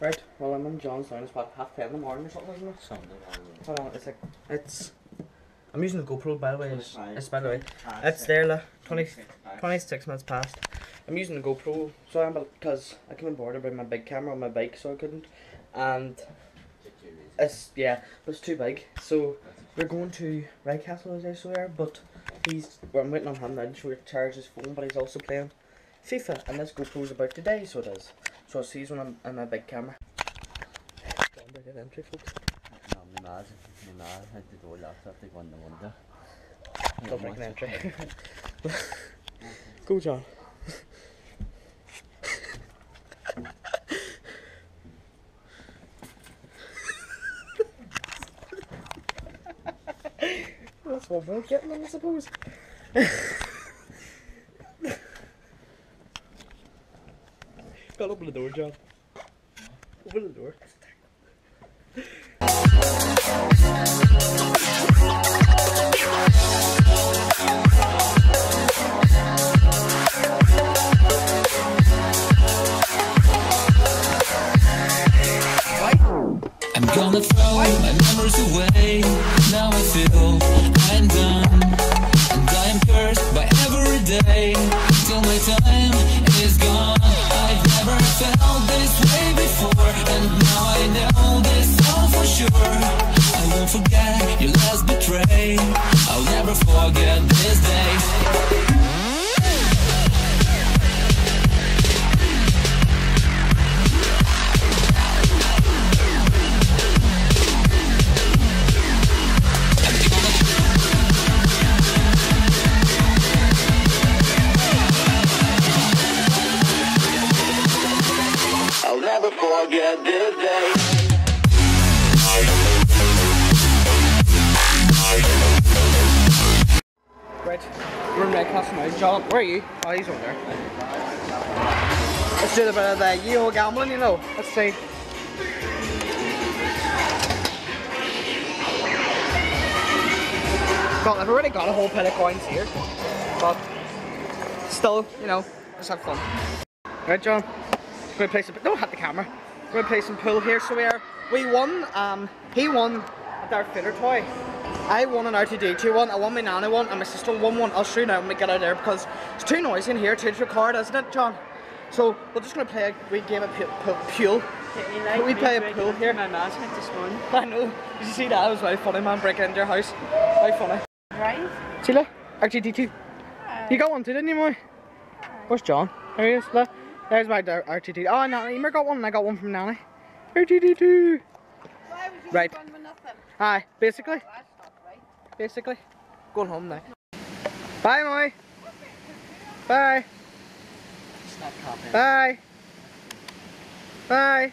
Right, well I'm in John's it's about half ten in the morning or something, isn't it? Something Hold on, it's like, it's, I'm using the GoPro by the way, it's, it's by the way, it's there, look, 20, Twenty-six. 26 minutes past. I'm using the GoPro, so I'm, because I came on board to bring my big camera on my bike, so I couldn't, and it's, yeah, but it's too big, so we're going to Redcastle so we are, but he's, well, I'm waiting on him now to charge his phone, but he's also playing FIFA, and this GoPro's about today, so it is. So I'll see you when I'm on my big camera. Get entry, folks. No, my mad, my mad had the door locked up, they won the window. Don't make an entry. Go, John. That's we're getting them, I suppose. Got open the door, John. Open the door. I'm gonna throw my memories away. Now I feel day. Till my time Right, we're in. John, where are you? Oh, he's over there. Let's do a bit of the ye gambling, you know. Let's see. Well, I've already got a whole pile of coins here, but still, you know, just have fun. Right, John. We're gonna play some. Don't hit the camera. We're gonna play some pool here. So we are. We won. Um, he won a Darth Vader toy. I won an R2D2 one. I won my nana one, and my sister won one. I'll show you now when we get out there because it's too noisy in here to record, isn't it, John? So we're just gonna play a wee game of pu- pu- pool. Can we play a pool here? My mask hit this morning. I know. Did you see that? It was very funny, man. Breaking into your house. Very funny. Right? See, look, R2D2. You got one too, didn't you, Moy? Where's John? There he is. Look, there's my dar- R2D2. Oh, Nanny, Emer got one, and I got one from Nanny. R2D2. Why would you Right. Aye, basically, basically. Going home now. Bye, Moy. Bye. Bye. Bye.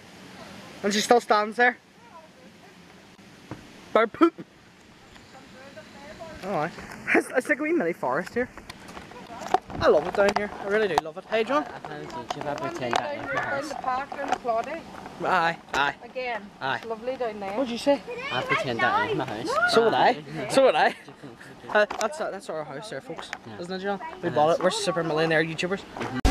And she still stands there. Bird poop. Alright. It's, it's like a wee mini forest here. I love it down here. I really do love it. Hey, John. I can't teach you if I One day pretend that down in here my house. the park down the Claudia. Aye, aye. Again. Aye. It's lovely down there. What'd you say? I pretend that in my house. So would I. So would I. Uh, that's that's our house there, folks. Yeah. Isn't it, John? We bought it. We're super millionaire YouTubers. I'll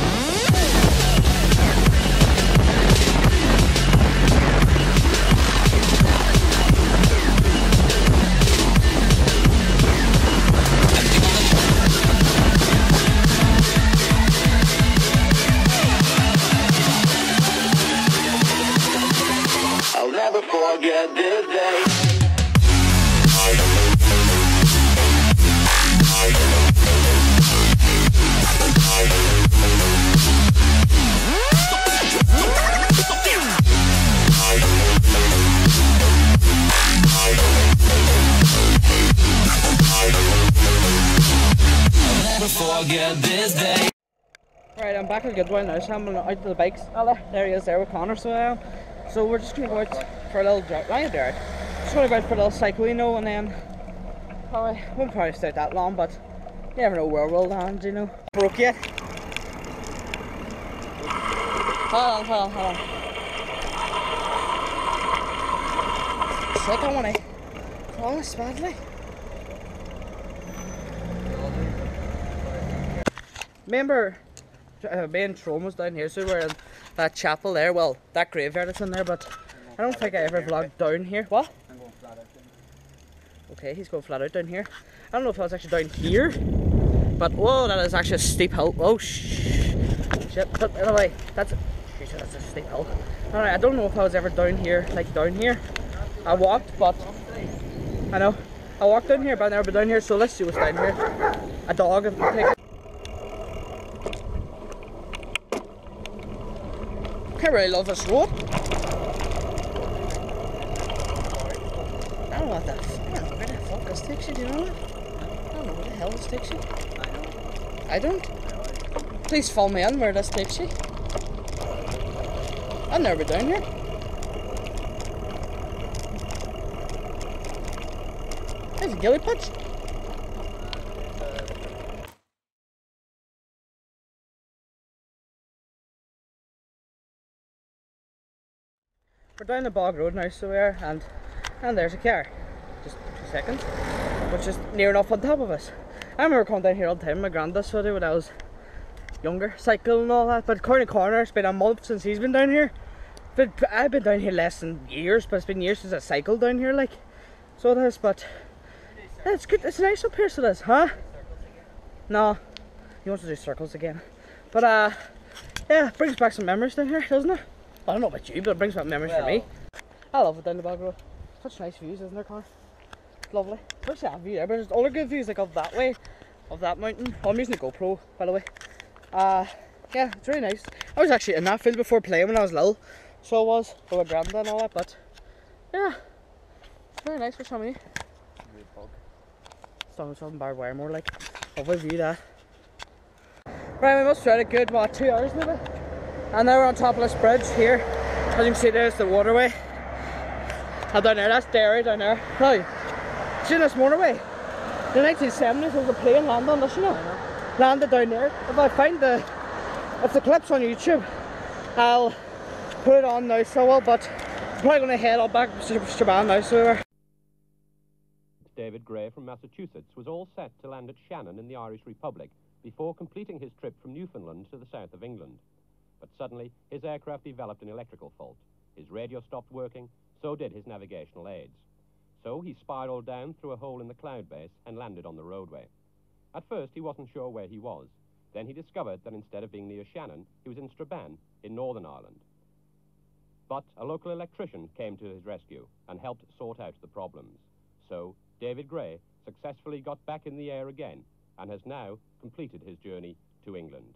Right, I'm back at Goodwill now, so I'm out to the bikes. Oh, there, there he is there with Connor, so I am. So we're just gonna go out for a little drive. Right there. Just gonna go out for a little cycle, you know, and then probably won't probably stay that long, but you never know where we'll land, you know. Broke yet? Hold on, hold on, hold on. Sick, I wanna. It's badly. remember uh, me and Tron was down here, so we were in that chapel there. Well, that graveyard is in there, but I don't think I ever vlogged down here. What? Okay, he's going flat out down here. I don't know if I was actually down here, but whoa, that is actually a steep hill. Oh, sh- shit. But anyway, that's that's a steep hill. Alright, I don't know if I was ever down here, like down here. I walked, but I know. I walked down here, but I've never been down here, so let's see what's down here. A dog, really love this road. I don't know what that. I where the fuck this takes you. Do you know that? I don't know where the hell this don't. I don't? Please follow me in where this takes you. I've never been down here. There's a gilly pitch. Down the bog road now, so we are, and and there's a car. Just two seconds. Which is near enough on top of us. I remember coming down here all the time, my granddad so did when I was younger, cycling and all that. But Corny Corner, it's been a month since he's been down here. But I've been down here less than years, but it's been years since I cycled down here, like. So it is, but yeah, it's good. It's nice up here, so it is, huh? No, he wants to do circles again. But uh, yeah, brings back some memories down here, doesn't it? I don't know about you, but it brings back memories for me. I love it down the bog road. Such nice views, isn't there, Connor? Lovely. Where's that view there? But there's other good views like of that way, of that mountain. Oh, I'm using the GoPro, by the way. Uh, yeah, it's really nice. I was actually in that field before playing when I was little, so I was with my granddad and all that. But yeah, it's very nice for some of you. Some something barbed wire more like. That. Right, we must had a good what two hours maybe. And now we're on top of this bridge here. As you can see there's the waterway. And down there, that's Derry down there. Now, see this motorway? The 1970s there was a plane landed on this, you know? Landed down there. If I find the if the clip's on YouTube, I'll put it on now so well, but I'm probably gonna head on back to Strabane now, so we're David Gray from Massachusetts was all set to land at Shannon in the Irish Republic before completing his trip from Newfoundland to the south of England. But suddenly, his aircraft developed an electrical fault. His radio stopped working, so did his navigational aids. So he spiraled down through a hole in the cloud base and landed on the roadway. At first, he wasn't sure where he was. Then he discovered that instead of being near Shannon, he was in Strabane, in Northern Ireland. But a local electrician came to his rescue and helped sort out the problems. So David Gray successfully got back in the air again and has now completed his journey to England.